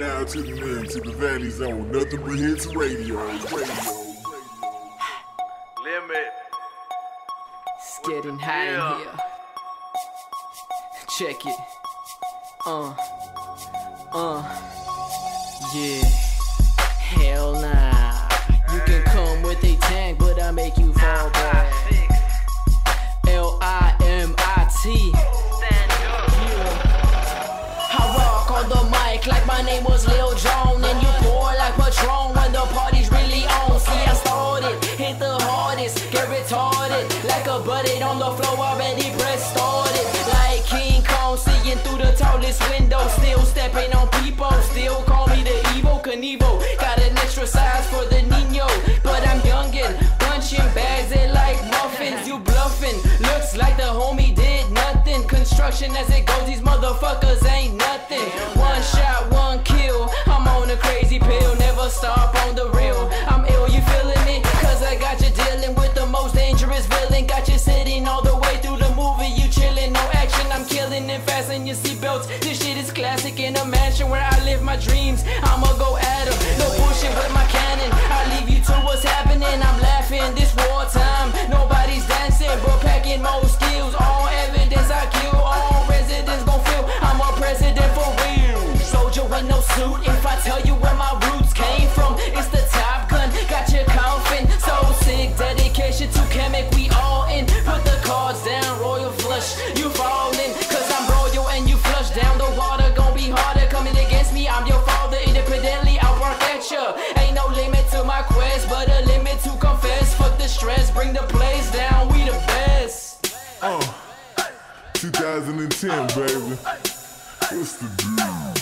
now tuning in to the Valley Zone. Nothing but hits radio. radio. Limit. It's getting hot Yeah. in here. Check it. Uh. Uh. Yeah. Hell nah. Name was Lil Jon And you pour like Patron when the party's really on. See I started, hit the hardest, get retarded Like a button on the floor already press started Like King Kong seeing through the tallest window Still stepping on people, still call me the Evel Knievel. Got an extra size for the Nino But I'm youngin', punching bags in like muffins. You bluffing, looks like the homie did nothing. Construction as it goes, these motherfuckers stop on the real, I'm ill, you feeling me? Cause I got you dealing with the most dangerous villain. Got you sitting all the way through the movie, you chillin', no action. I'm killing and fasten your seatbelts. This shit is classic in a mansion where I live my dreams. I'ma go 2010, baby. What's the deal?